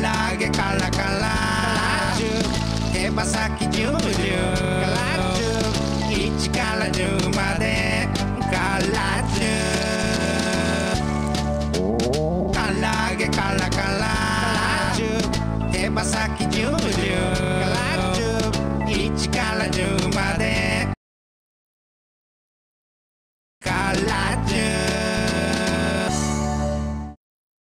ら揚げカラカラ手羽先ジュージューカラジュー1から10までカラジューから揚げカラカラ手羽先ジュージューカラジュー1から10まで。